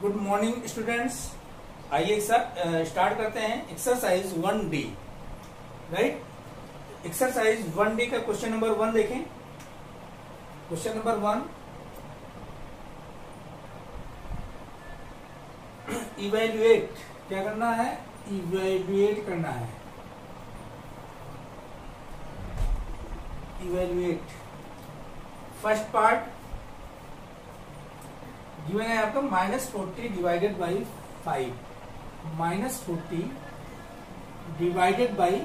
Good morning students आइए start करते हैं. Exercise one D right exercise one D का क्वेश्चन नंबर वन देखें. क्वेश्चन नंबर वन इवेल्युएट क्या करना है? इवेल्युएट करना है. इवेल्युएट फ़र्स्ट पार्ट गिवन है आपका minus forty divided by five. Minus forty divided by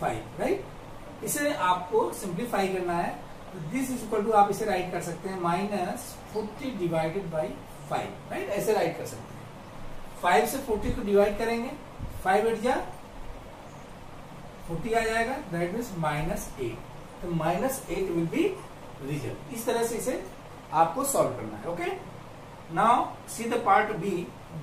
five right इसे आपको सिंप्लीफाई करना है। दिस इज़ इक्वल टू आप इसे राइट कर सकते हैं, minus forty divided by five right ऐसे राइट कर सकते हैं। फाइव से फोर्टी को डिवाइड करेंगे। फाइव एट जा फोर्टी आ जाएगा। दैट मीन्स माइनस एट तो minus eight will be result इस तरह से इसे आपको सॉल्व करना है okay now see the part B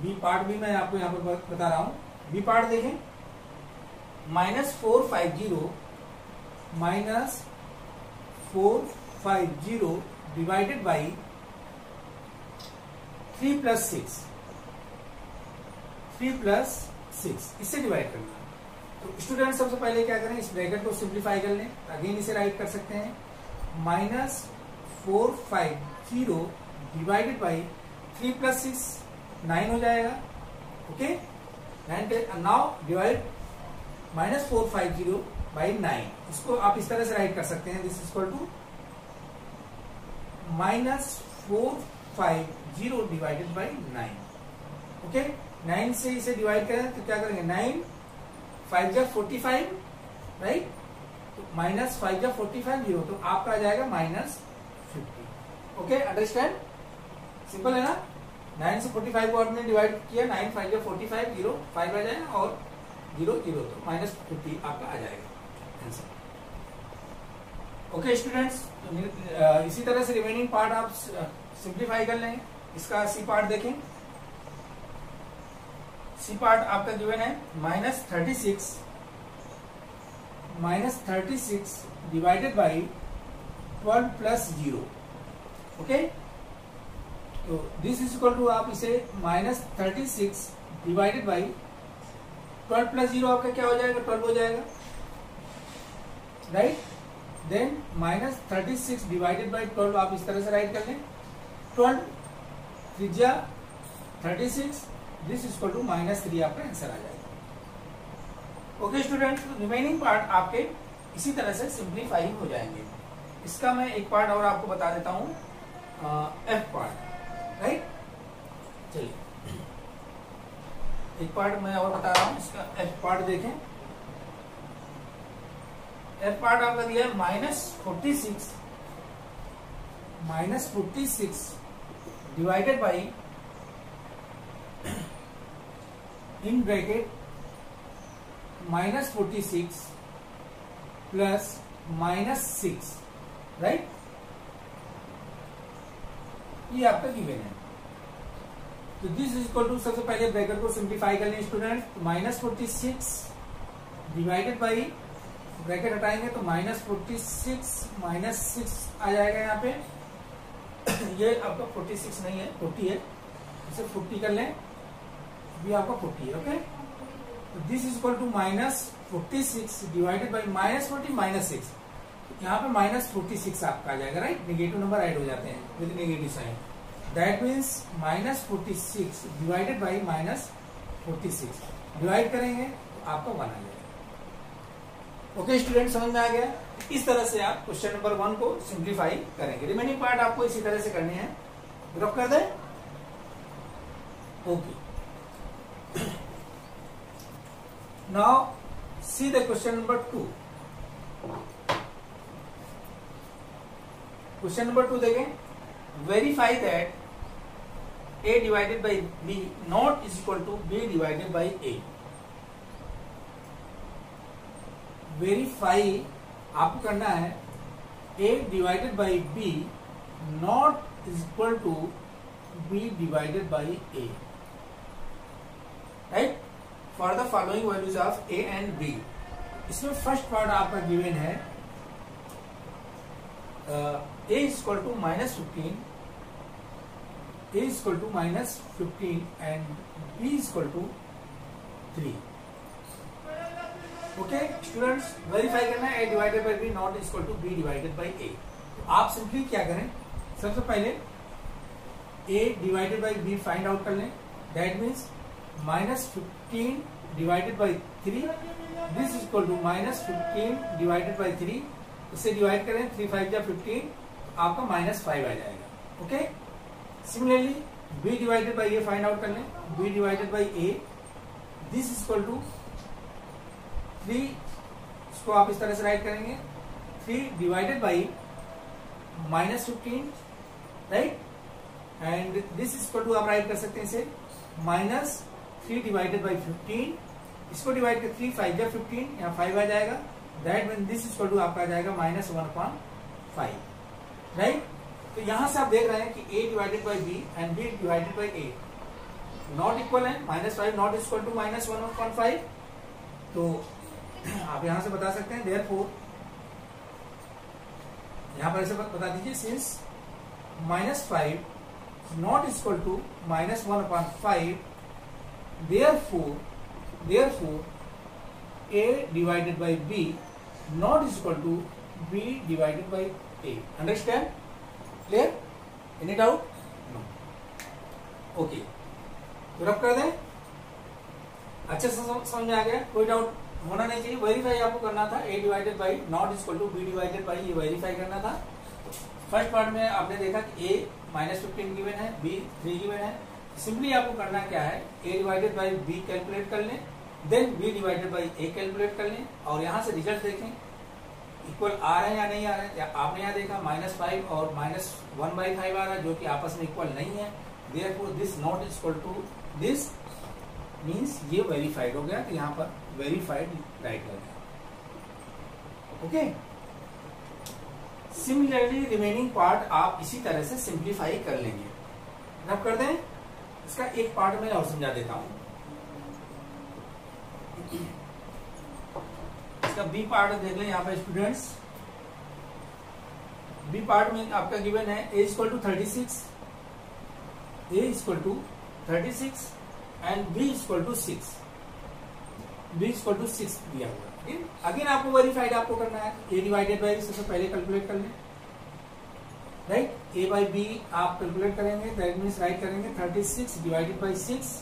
B part भी मैं आपको यहाँ पर बता रहा हूँ। बी पार्ट देखें। Minus four five zero minus four five zero divided by three plus six three plus six इससे डिवाइड करना तो स्टूडेंट सबसे पहले क्या करें? इस ब्रैकेट को सिंप्लीफाई कर लें। अगेन इसे राइट कर सकते हैं। Minus four five zero divided by three plus six nine हो जाएगा okay nine now divide minus four five zero by nine इसको आप इस तरह से राइट कर सकते हैं this equal to minus four five zero divided by nine okay nine से इसे डिवाइड करें तो क्या करेंगे? नाइन फाइव जा फोर्टी फाइव राइट तो माइनस फाइव जा फोर्टी फाइव ज़ीरो तो आपका आ जाएगा minus fifty okay understand simple है ना? नाइन से फोर्टी फाइव को आपने डिवाइड किया नाइन फाइव जा फोर्टी फाइव ज़ीरो फाइव आ जाएगा और ज़ीरो ज़ीरो तो माइनस फिफ्टी आपका आ जाएगा। आंसर ओके स्टूडेंट्स इसी तरह से रिमेनिंग पार्ट आप सिंप्लीफाई कर लेंगे। इसका सी पार्ट देखें। सी पार्ट आपका गिवन है minus thirty six minus thirty six divided by twelve plus zero okay तो दिस इज़ इक्वल टू आप इसे minus thirty six divided by twelve plus zero आपका क्या हो जाएगा? ट्वेल्व हो जाएगा। Right then minus thirty six divided by twelve आप इस तरह से राइट कर लें। ट्वेल्व त्रिज्या thirty six this is equal to minus three आपका आंसर आ जाएगा। ओके स्टूडेंट रिमेनिंग पार्ट आपके इसी तरह से सिंप्लीफाई हो जाएँगे। इसका मैं एक पार्ट और आपको बता देता हूँ एफ़ पार्ट राइट चलिए एक पार्ट मैं और बता रहा हूँ, इसका एफ़ पार्ट देखें। एफ़ पार्ट आपका दिया है minus forty six minus forty six divided by in bracket minus forty six plus minus six right ये आपका गिवन है। तो दिस इज़ इक्वल टू सबसे पहले ब्रैकेट को सिंप्लीफाई कर लें student minus forty six divided by bracket हटाएँगे तो minus forty six minus six आ जाएगा यहाँ पे। ये आपका फोर्टी सिक्स नहीं है फोर्टी है। इसे फोर्टी कर लें। भी आपका फोर्टी है ओके तो this is equal to minus forty six divided by minus forty minus six यहाँ पे माइनस फोर्टी सिक्स आपका आ जाएगा राइट नेगेटिव नंबर ऐड हो जाते हैं with negative sign that means minus forty six divided by minus forty six divide करेंगे तो आपका वन आ जाएगा। ओके स्टूडेंट समझ में आ गया? इस तरह से आप क्वेश्चन नंबर वन को सिंप्लीफाई करेंगे। रिमेनिंग पार्ट आपको इसी तरह से करने हैं। ड्रॉप कर दें। Okay now, see the question number 2 question number 2 देखें। Verify that a divided by b not is equal to b divided by a. Verify आपको करना है, a divided by b not is equal to b divided by a. Right for the following values of A and B इसमें first part आपका given है। A is equal to minus fifteen a is equal to minus 15 and b is equal to 3 okay students verify करना है A divided by B not equal to B divided by A आप simply क्या करें? सबसे पहले A divided by B find out कर लें. That means minus fifteen divided by three this is equal to minus fifteen divided by three इसे divide करें three five या फिफ्टीन आपका माइनस फाइव आ जाएगा. Okay similarly B divided by A find out कर लें B divided by A this is equal to three इसको आप इस तरह से राइट करेंगे। Three divided by minus fifteen right and this is equal to आप राइट कर सकते हैं इसे। Minus three divided by fifteen इसको डिवाइड कर थ्री फाइव या फिफ्टीन यहाँ फाइव आ जाएगा। That mean this is equal to आपका आ जाएगा minus one point five right तो यहाँ से आप देख रहे हैं कि A divided by B and B divided by A not equal है minus five not equal to minus one point five तो आप यहाँ से बता सकते हैं देयर फोर यहाँ पर ऐसे बता दीजिए since minus five not equal to minus one point five therefore therefore A divided by B not equal to B divided by A understand clear any doubt no okay तो रब कर दें? अच्छे से समझ आ गया? कोई डाउट होना नहीं चाहिए। वेरीफाई आपको करना था। A divided by not equal to B divided by ये वेरीफाई करना था। फ़र्स्ट पार्ट में आपने देखा कि ए माइनस फिफ्टीन गिवन है बी थ्री गिवन है। सिंपली आपको करना क्या है? A divided by B calculate कर लें then B divided by A calculate कर लें और यहाँ से रिज़ल्ट देखें। इक्वल आ रहे हैं या नहीं आ रहे हैं? आपने यहाँ देखा माइनस फाइव और माइनस वन बाई फाइव आ रहा है, जो कि आपस में इक्वल नहीं है। Therefore this not is equal to this means ये वेरीफाइड हो गया तो यहाँ पर वेरीफाइड राइट हो गया। ओके सिमिलरली रिमेनिंग पार्ट आप इसी तरह से सिंप्लीफाई कर लेंगे। रब कर दें। इसका एक पार्ट मैं और समझा देता हूँ। इसका बी पार्ट देख लें यहाँ पे स्टूडेंट्स बी पार्ट में आपका गिवन है A equal to thirty six A equal to thirty six and B equal to six B equal to six दिया हुआ अगेन आपको वेरीफाइड आपको करना है। ए डिवाइडेड बाई सबसे पहले कैलकुलेट कर लें। राइट ए बाई बी आप कैलकुलेट करेंगे दैट मीन्स राइट करेंगे। Thirty six divided by six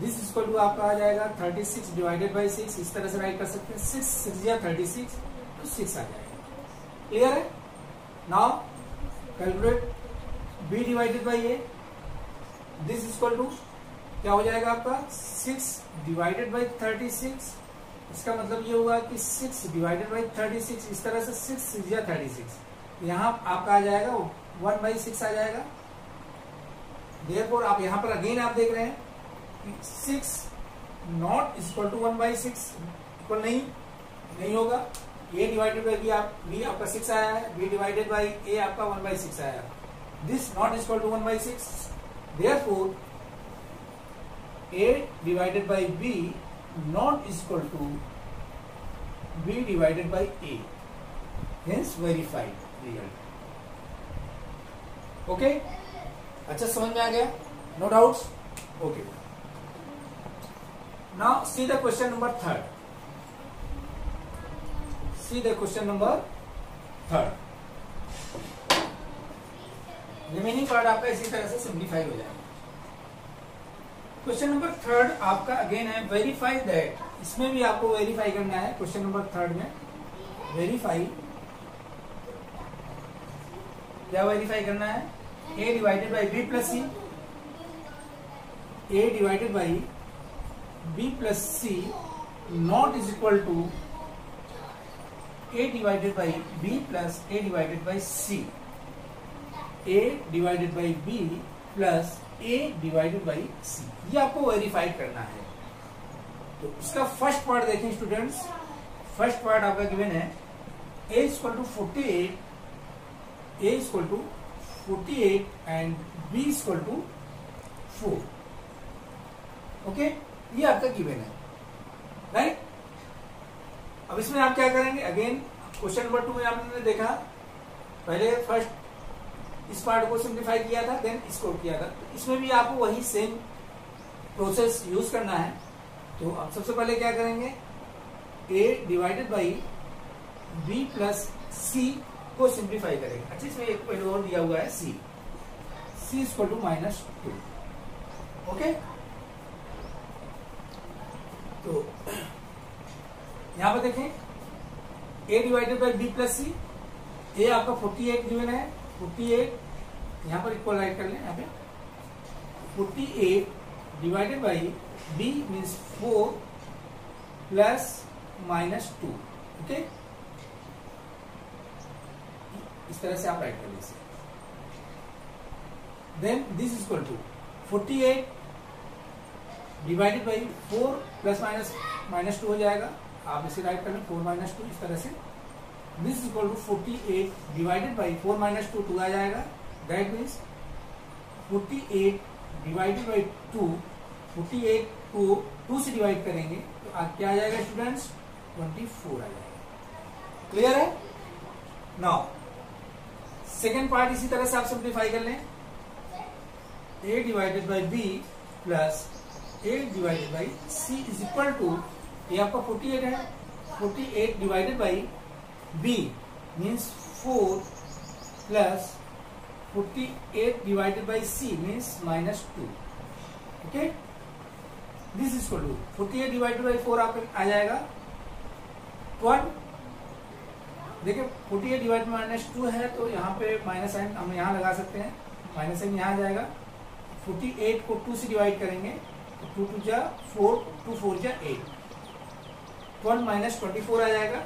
this equal to आपका आ जाएगा thirty six divided by six इस तरह से राइट कर सकते हैं. सिक्स सिक्स या थर्टी सिक्स तो सिक्स आ जाएगा। क्लियर है? Now calculate B divided by A this equal to क्या हो जाएगा आपका? Six divided by thirty six इसका मतलब ये हुआ कि six divided by thirty six इस तरह से सिक्स सिक्स या थर्टी सिक्स यहाँ आपका आ जाएगा वन बाई सिक्स आ जाएगा। देयरफॉर आप यहाँ पर अगेन आप देख रहे हैं। Six not equal to one by six equal नहीं नहीं होगा। ए डिवाइडेड बाई बी आप बी आपका सिक्स आया है बी डिवाइडेड बाई ए आपका वन बाई सिक्स आया this not equal to one by six therefore a divided by b not is equal to B divided by a. Hence, verified result okay अच्छा समझ में आ गया? No doubts okay now see the question number third see the question number third remaining part आपका इसी तरह से simplify हो जाएगा। क्वेश्चन नंबर थर्ड आपका अगेन है वेरीफाई दैट इसमें भी आपको वेरीफाई करना है क्वेश्चन नंबर थर्ड में। वेरीफाई क्या वेरीफाई करना है? A divided by B plus C A divided by B plus C not is equal to A divided by B plus A divided by C A divided by B plus A divided by C ये आपको verify करना है। तो इसका first part देखें students first part आपका given है। Equal to forty eight A equal to forty eight and B equal to four okay ये आपका गिवन है। राइट अब इसमें आप क्या करेंगे? अगेन क्वेश्चन नंबर टू में आपने देखा, पहले फ़र्स्ट इस पार्ट को सिंप्लीफाई किया था देन इसको किया था। तो इसमें भी आपको वही सेम प्रोसेस यूज़ करना है। तो आप सबसे पहले क्या करेंगे? A divided by B plus C को सिंप्लीफाई करेंगे। अच्छा इसमें एक पॉइंट और दिया हुआ है C C equal to minus two okay तो यहाँ पर देखें A divided by B plus C A आपका 48 गिवन है 48 यहाँ पर इक्वल राइट कर लें, यहाँ पे 48 divided by B means four plus minus two okay इस तरह से आप राइट कर लीजिए। Then this is equal to 48 divided by four plus minus minus two हो जाएगा। आप इसे राइट कर फोर माइनस टू इस तरह से। This is equal to forty eight divided by four minus two two आ जाएगा। That means forty eight divided by two forty eight को टू से डिवाइड करेंगे तो आज क्या आ जाएगा स्टूडेंट्स ट्वेंटी फोर आ जाएगा। क्लियर है? नाउ सेकेंड पार्ट इसी तरह से आप सिंप्लीफाई कर लें। A divided by B plus A divided by C is equal to ये आपका 48 है 48 divided by B means 4 plus 48 divided by C means minus two okay this is two 48 divided by 4 आप आ जाएगा. वन देखिए 48 divide minus two है तो यहाँ पे माइनस साइन हम यहाँ लगा सकते हैं. माइनस साइन यहाँ आ जाएगा. 48 को 2 से डिवाइड करेंगे. टू टू जा फोर, टू फोर जा eight twelve minus twenty four आ जाएगा।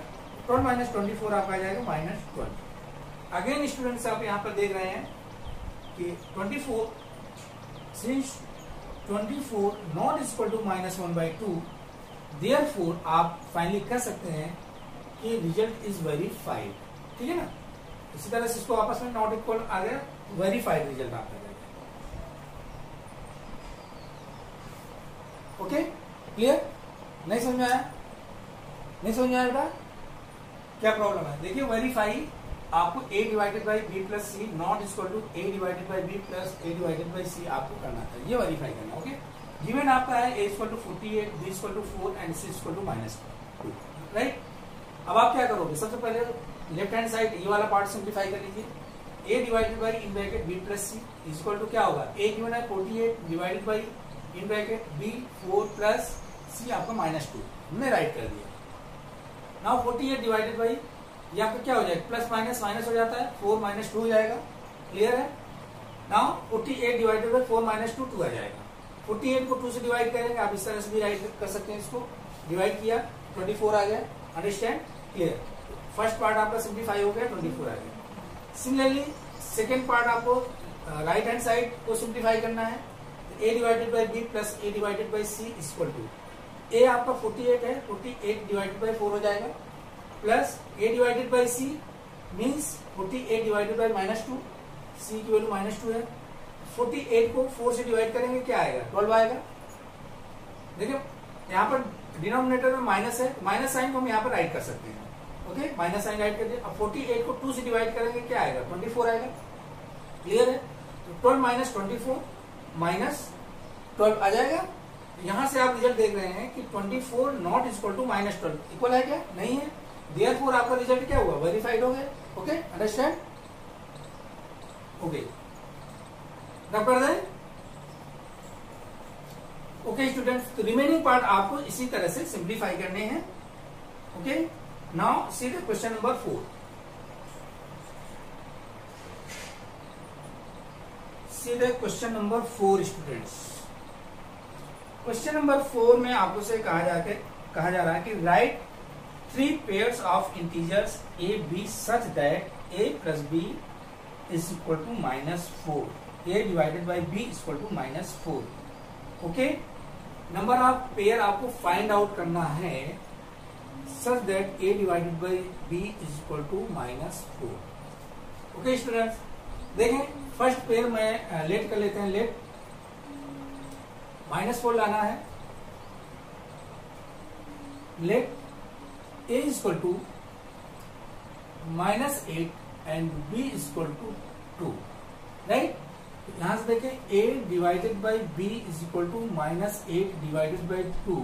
ट्वेल्व माइनस ट्वेंटी फोर आपका आ जाएगा माइनस ट्वेल्व अगेन स्टूडेंट्स आप यहाँ पर देख रहे हैं कि twenty four since twenty four not equal to minus one by two therefore आप फाइनली कह सकते हैं कि रिज़ल्ट इज़ वेरीफाइड ठीक है ना? इसी तरह से इसको आपस में नॉट इक्वल आ गया वेरीफाइड रिज़ल्ट आपका ओके क्लियर नहीं समझ में आया? नहीं समझ में आएगा क्या प्रॉब्लम है? देखिए वेरीफाई आपको A divided by B plus C not equal to A divided by B plus A divided by C आपको करना था। ये वेरीफाई करना ओके गिवन आपका है A equal to forty eight B equal to four and C equal to minus two right अब आप क्या करोगे? सबसे पहले लेफ़्ट हैंड साइड ये वाला पार्ट सिंप्लीफाई कर लीजिए। A divided by in bracket B plus C equal to क्या होगा? ए गिवन है forty eight divided by in bracket B four plus C आपका माइनस टू हमने राइट कर दिया। Now forty eight divided by ये आपका क्या हो जाएगा? प्लस माइनस माइनस हो जाता है। फोर माइनस टू हो जाएगा। क्लियर है? Now forty eight divided by four minus two two आ जाएगा। फोर्टी एट को टू से डिवाइड करेंगे। आप इस तरह से भी राइट कर सकते हैं इसको। डिवाइड किया। ट्वेंटी फोर आ गया। अंडरस्टैंड क्लियर फ़र्स्ट पार्ट आपका सिंप्लीफाई हो गया। ट्वेंटी फोर आ गया। सिमिलरली सेकेंड पार्ट आपको राइट हैंड साइड को सिंप्लीफाई करना है। A divided by B plus A divided by C equal to A आपका 48 है 48 डिवाइडेड बाई फोर हो जाएगा। Plus A divided by C means 48 divided by minus two C की value minus two है। 48 को फोर से डिवाइड करेंगे, क्या आएगा? 12 आएगा। देखिए, यहाँ पर डिनोमिनेटर में माइनस है माइनस साइन को हम यहाँ पर राइट कर सकते हैं। ओके माइनस साइन राइट कर दिया अब 48 को टू से डिवाइड करेंगे, क्या आएगा? 24 आएगा। क्लियर है? तो twelve minus twenty four minus twelve आ जाएगा। यहाँ से आप रिज़ल्ट देख रहे हैं कि 24 four not equal to minus twelve equal है क्या? नहीं है। देयर फोर आपका रिज़ल्ट क्या हुआ? वेरीफाइड हो गया ओके अंडरस्टैंड ओके कर दें ओके स्टूडेंट्स तो रिमेनिंग पार्ट आपको इसी तरह से सिंप्लीफाई करने हैं। Okay now see the question number four see the question number four students question number four में आपको से कहा जाके कहा जा रहा है कि right three pairs of integers A B such that A plus B is equal to minus four A divided by B is equal to minus four okay number of pair आपको फाइंड आउट करना है such that A divided by B is equal to minus four okay students देखें first pair में let कर लेते हैं, let. Minus four लाना है। Let A is equal to minus eight and B is equal to two. Right? यहाँ से देखें, A divided by B is equal to minus eight divided by two.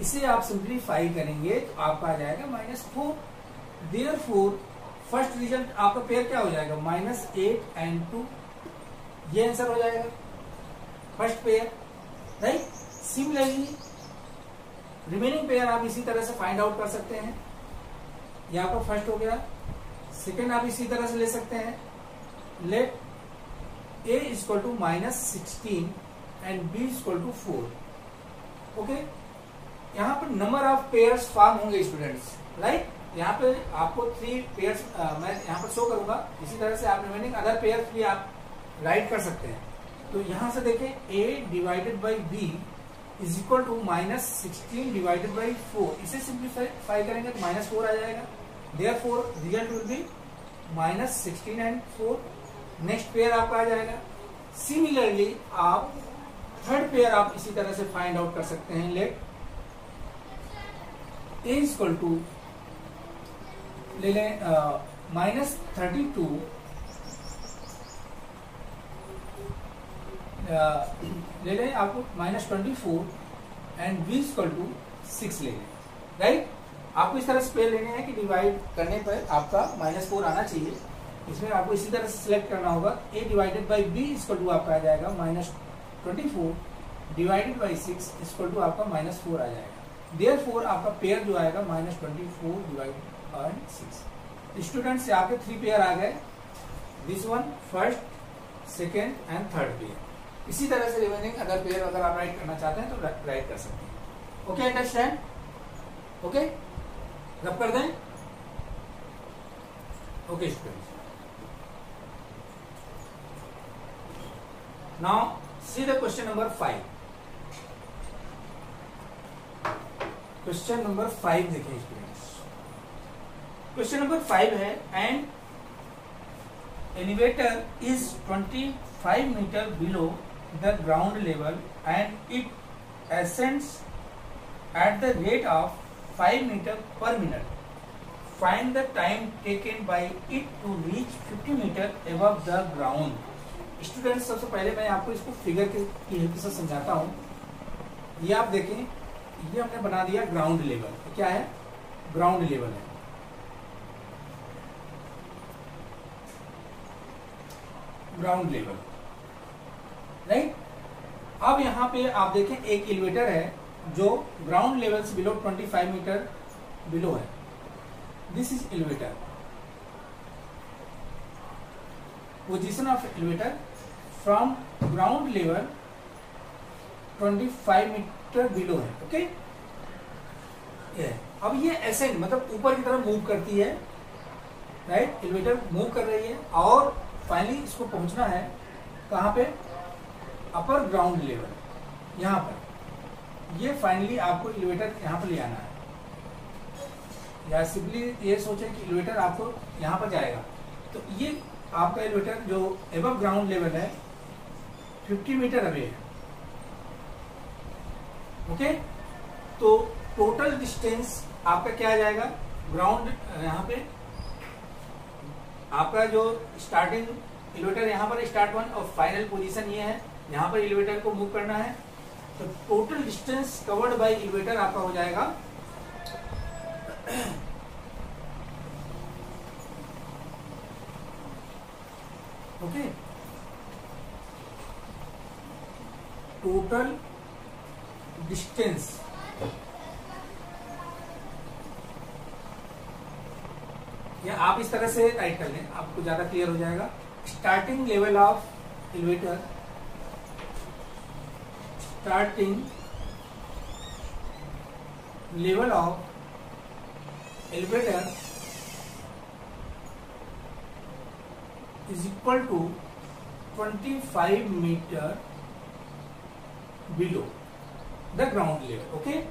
इसे आप सिंप्लीफाई करेंगे तो आपका आ जाएगा minus four. Therefore first result आपका पेयर क्या हो जाएगा? माइनस एट एंड टू ये आंसर हो जाएगा। First pair right similarly remaining pair आप इसी तरह से फाइंड आउट कर सकते हैं। ये आपका फ़र्स्ट हो गया। सेकेंड आप इसी तरह से ले सकते हैं। Let A equal to minus sixteen and B equal to four okay यहाँ पर नंबर ऑफ़ पेयर्स फॉर्म होंगे स्टूडेंट्स राइट यहाँ पे आपको थ्री पेयर्स मैं यहाँ पर शो करूँगा। इसी तरह से आप रिमेनिंग अदर पेयर्स भी आप राइट कर सकते हैं। तो यहाँ से देखें, a divided by B is equal to minus sixteen divided by four इसे सिंप्लीफाई करेंगे तो माइनस फोर आ जाएगा। Therefore result will be minus sixteen and four next pair आपका आ जाएगा। सिमिलरली आप थर्ड पेयर आप इसी तरह से फाइंड आउट कर सकते हैं। लेट ए इक्वल टू ले लें माइनस थर्टी टू ले लें, आपको minus twenty four and B equal to six ले लें। राइट आपको इस तरह से पेयर लेने हैं कि डिवाइड करने पर आपका माइनस फोर आना चाहिए। इसमें आपको इसी तरह से सिलेक्ट करना होगा। A divided by B equal to आपका आ जाएगा minus twenty four divided by six equal to आपका माइनस फोर आ जाएगा। देयर फोर आपका पेयर जो आएगा minus twenty four divide by six students आपके थ्री पेयर आ गए। This one first second and third pair इसी तरह से रिमेनिंग अगर पेयर अगर आप राइट करना चाहते हैं तो राइट कर सकते हैं। ओके अंडरस्टैंड ओके रब कर दें? Okay students now see the question number five question number five देखें स्टूडेंट्स क्वेश्चन नंबर फाइव है and elevator is 25 meter below the ground level and it ascends at the rate of 5 meter per minute. Find the time taken by it to reach 50 meter above the ground. Student सबसे पहले मैं आपको इसको figure की help से समझाता हूँ। ये आप देखें, ये हमने बना दिया ग्राउंड लेवल क्या है? ग्राउंड लेवल है। ग्राउंड लेवल राइट अब यहाँ पे आप देखें, एक एलिवेटर है जो ग्राउंड लेवल से बिलो 25 मीटर बिलो है। This is elevator position of elevator from ground level 25 meter below है ओके okay? ये अब ये एसेंड मतलब ऊपर की तरफ़ मूव करती है राइट एलिवेटर मूव कर रही है और फाइनली इसको पहुँचना है कहाँ पे? अपर ग्राउंड लेवल यहाँ पर। ये फाइनली आपको एलिवेटर यहाँ पर ले आना है। या सिंपली ये सोचें कि एलिवेटर आपको यहाँ पर जाएगा। तो ये आपका एलिवेटर जो एब ग्राउंड लेवल है 50 मीटर अवे है। ओके तो टोटल डिस्टेंस आपका क्या आ जाएगा? ग्राउंड यहाँ पे। आपका जो स्टार्टिंग एलिवेटर यहाँ पर स्टार्ट वन और फाइनल पोजीशन ये है। यहाँ पर एलिवेटर को मूव करना है तो total distance covered by elevator आपका हो जाएगा। ओके टोटल डिस्टेंस या आप इस तरह से टाइट कर लें, आपको ज़्यादा क्लियर हो जाएगा। Starting level of elevator starting level of elevator is equal to 25 meter below the ground level okay?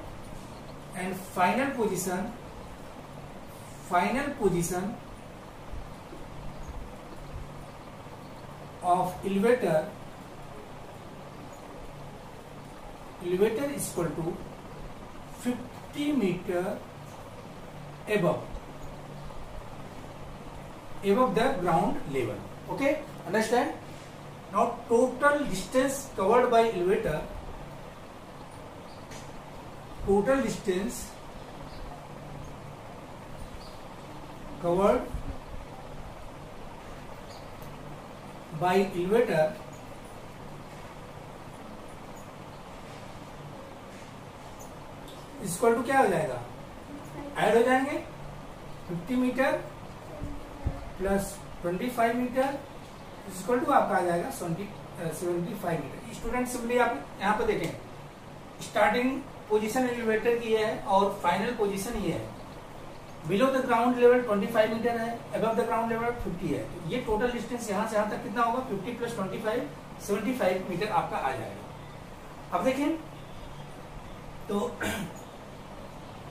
And final position final position of elevator elevator is equal to 50 meter above above the ground level okay understand now total distance covered by elevator total distance covered by elevator equal to क्या हो जाएगा? Add हो जाएँगे? 50 meter plus 25 meter equal to आपका आ जाएगा 75 metre student simply आप यहाँ पे देखें। स्टार्टिंग पोजीशन एलिवेटर की है और फाइनल पोजीशन ये है। Below the ground level 25 meter है अबव द ग्राउंड लेवल 50 है। तो ये टोटल डिस्टेंस यहाँ से यहाँ तक कितना होगा? 50 प्लस 25 75 मीटर आपका आ जाएगा। अब देखें तो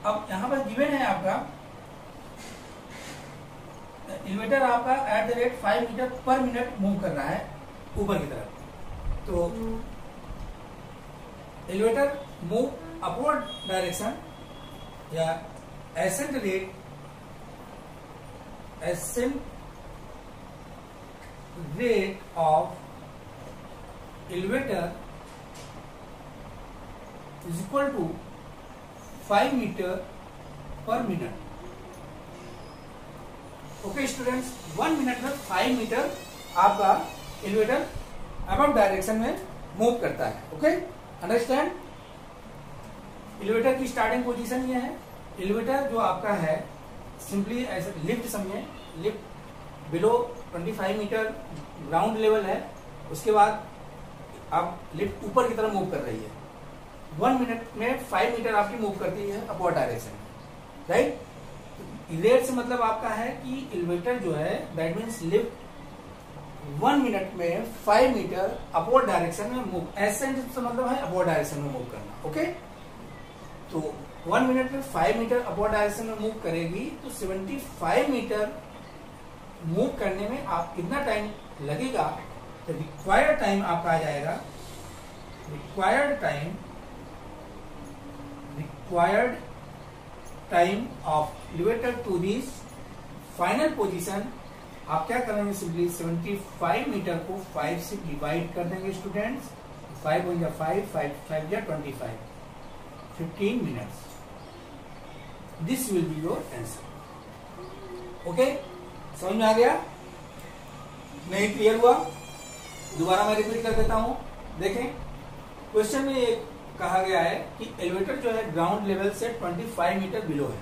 अब यहाँ पर गिवन है आपका। एलिवेटर आपका at the rate five meter per minute move कर रहा है ऊपर की तरफ़। तो एलिवेटर मूव अपवर्ड डायरेक्शन या ascent rate ascent rate of elevator is equal to five meter per minute okay students one minute में फाइव मीटर आपका एलिवेटर अबाउट डायरेक्शन में मूव करता है ओके अंडरस्टैंड एलिवेटर की स्टार्टिंग पोजीशन ये है। Elevator जो आपका है सिंपली ऐसे लिफ्ट समझे। Lift below 25 meter ground level है। उसके बाद आप लिफ्ट ऊपर की तरफ़ मूव कर रही है। वन मिनट में फाइव मीटर आपकी मूव करती है अपवर्ड डायरेक्शन में राइट रेट से मतलब आपका है कि एलिवेटर जो है that means lift one minute में फाइव मीटर अपवर्ड डायरेक्शन में मूव एसेंट से मतलब है अपवर्ड डायरेक्शन में मूव करना ओके तो वन मिनट में फाइव मीटर अपवर्ड डायरेक्शन में मूव करेगी तो सेवेंटी फाइव मीटर मूव करने में आप कितना टाइम लगेगा? तो रिक्वायर्ड टाइम आपका आ जाएगा। Required time required time of elevator to this final position आप क्या करेंगे सिंपली 75 मीटर को 5 से डिवाइड कर देंगे स्टूडेंट्स 5 वन जा 5 5 5 जा 25 15 minutes this will be your answer okay समझ में आ गया? नहीं क्लियर हुआ? दोबारा मैं रिपीट कर देता हूँ. देखें. क्वेश्चन में एक कहा गया है कि एलिवेटर जो है ग्राउंड लेवल से 25 मीटर बिलो है।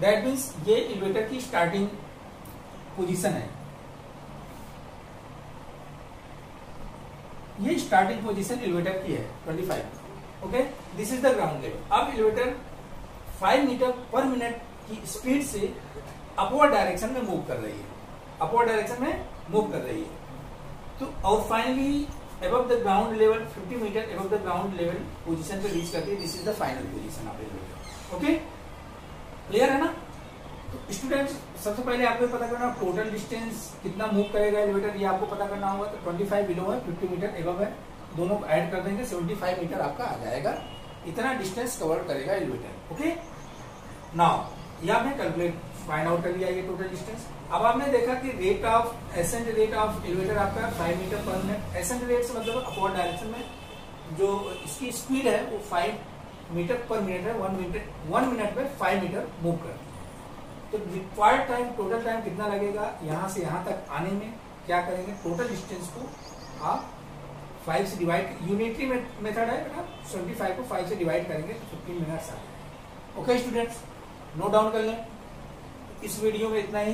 दैट मीन्स ये एलिवेटर की स्टार्टिंग पोजीशन है। ये स्टार्टिंग पोजीशन एलिवेटर की है 25 okay this is the ground level अब एलिवेटर 5 मीटर पर मिनट की स्पीड से अपवर्ड डायरेक्शन में मूव कर रही है। अपवर्ड डायरेक्शन में मूव कर रही है। तो और finally above the ground level 50 meter above the ground level position पे रीच करती है this is the final position of elevator okay clear है ना? तो स्टूडेंट्स सबसे पहले आपको पता करना टोटल डिस्टेंस कितना मूव करेगा एलिवेटर ये आपको पता करना होगा तो 25 बिलो है 50 मीटर एबव है, दोनों को ऐड कर देंगे 75 मीटर आपका आ जाएगा, इतना डिस्टेंस कवर करेगा एलिवेटर ओके नाउ ये आपने कैलकुलेट फाइंड आउट कर लिया ये टोटल डिस्टेंस अब आपने देखा कि rate of ascent rate of elevator आपका five meter per minute ascent rate से मतलब अपवर्ड डायरेक्शन में जो इसकी स्पीड है, वो फाइव मीटर पर मिनट है वन मिनट वन मिनट में फाइव मीटर मूव करती है तो रिक्वायर्ड टाइम टोटल टाइम कितना लगेगा यहाँ से यहाँ तक आने में? क्या करेंगे? टोटल डिस्टेंस को आप फाइव से डिवाइड यूनिटरी मेथड है बेटा। सेवेंटी फाइव को फाइव से डिवाइड करेंगे तो फिफ्टीन मिनट्स आ ओके स्टूडेंट्स नोट डाउन कर लें। इस वीडियो में इतना ही।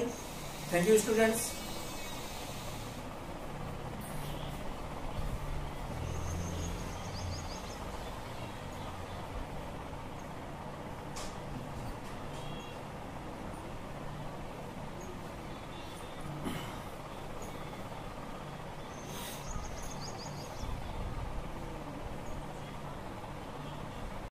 Thank you students